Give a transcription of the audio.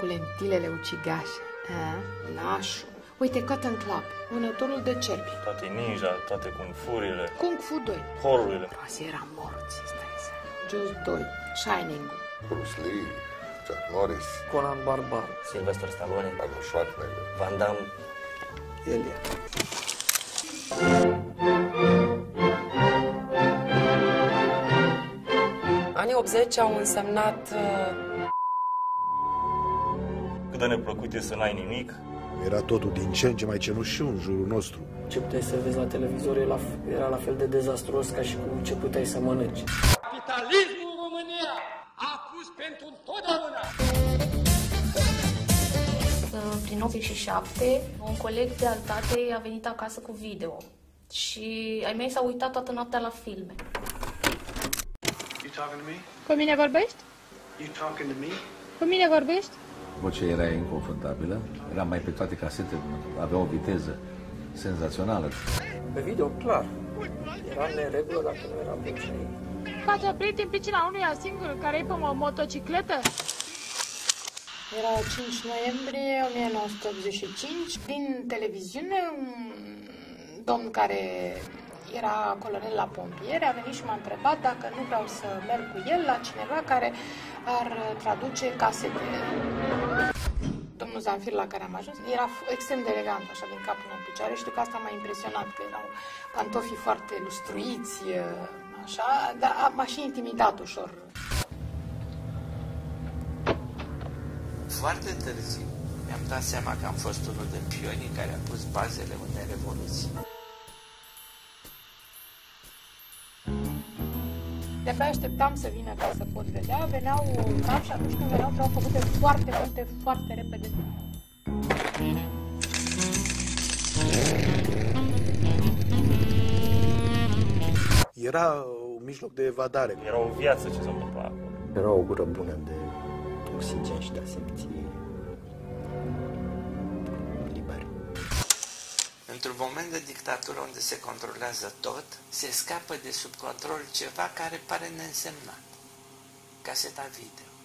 cu lentilele ucigașe. A? Nașul. Uite, Cotton Club, vânătorul de cerbi. Toate ninja, toate kung furile, Kung Fu 2. horurile. Croaziera morții, stai să... Jaws 2. Shining. Bruce Lee, Chuck Norris, Conan Barbar. Sylvester Stallone, Arnold Schwarzenegger. Van Damme. Elia. Anii 80 au însemnat uh, Cât de neplăcut e să n-ai nimic, Era totul din ce în ce mai cenușiu în jurul nostru. Ce puteai să vezi la televizor era la, era la fel de dezastruos ca și cu ce puteai să mănânci. Capitalismul în România a pus pentru întotdeauna Prin 87, un coleg de al tatei a venit acasă cu video și ai mei s-au uitat toată noaptea la filme. You talking to me? Cu mine vorbești? You talking to me? Cu mine vorbești? Vocea era inconfundabilă, era mai pe toate casetele, avea o viteză senzațională. Pe video, clar. Era în neregulă dacă nu era vocea ei. Facea prieten pricina unuia singur care e pe o motocicletă? Era 5 noiembrie 1985. Din televiziune, un domn care era colonel la pompieri a venit și m-a întrebat dacă nu vreau să merg cu el la cineva care ar traduce casete. Domnul Zanfir la care am ajuns era f- extrem de elegant, așa din cap până în picioare. Știu că asta m-a impresionat, că erau pantofii foarte lustruiți, așa, dar a- m-a și intimidat ușor. Foarte târziu mi-am dat seama că am fost unul din pionii care a pus bazele unei revoluții. De-abia așteptam să vină ca să pot vedea, veneau cap și atunci când veneau trebuiau făcute foarte multe, foarte repede. Era un mijloc de evadare. era o viață ce se întâmpla acolo. Era o gură bună de oxigen și de a simți Într-un moment de dictatură unde se controlează tot, se scapă de sub control ceva care pare neînsemnat. Caseta video.